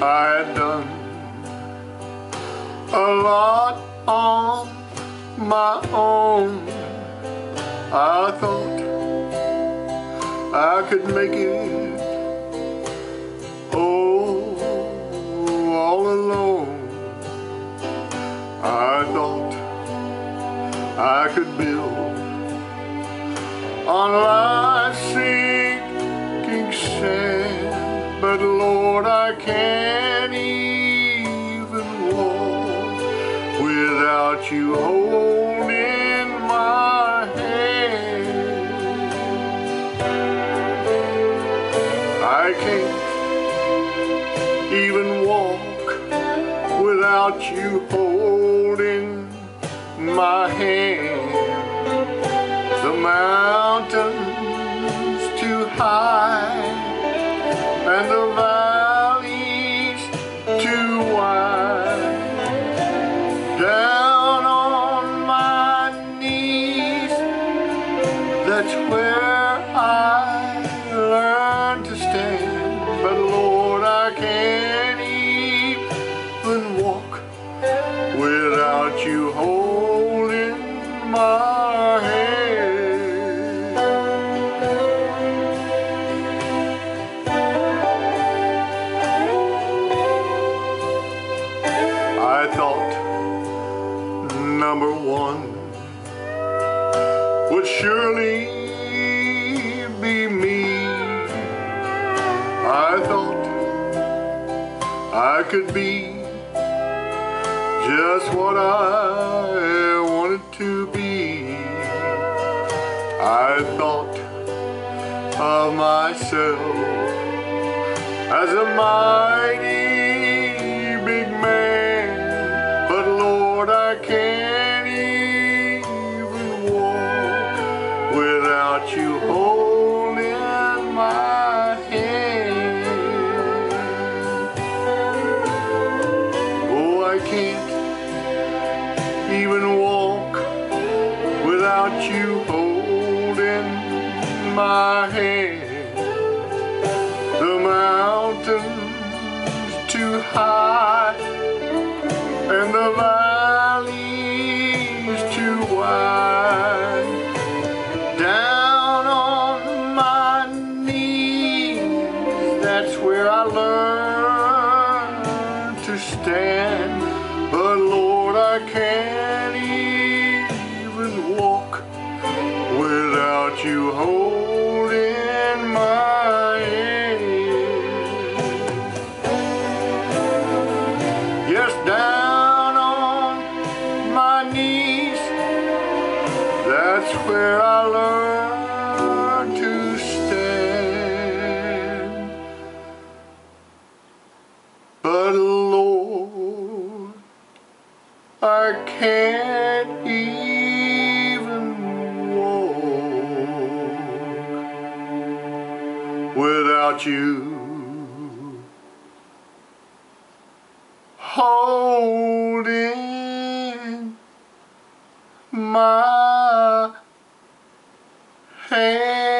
I had done a lot on my own. I thought I could make it oh all alone. I thought I could build on life's can't even walk without you holding my hand. I can't even walk without you holding my hand. The mountains I learned to stand. But Lord, I can't even walk without you holding my hand. I thought number one would surely I thought I could be just what I wanted to be. I thought of myself as a mighty big man, but Lord, I can't even walk without you holding my hand. The mountains too high and the valleys too wide. Down on my knees, that's where I learned that's where I learned to stand. But Lord, I can't even walk without you. Hold へえ。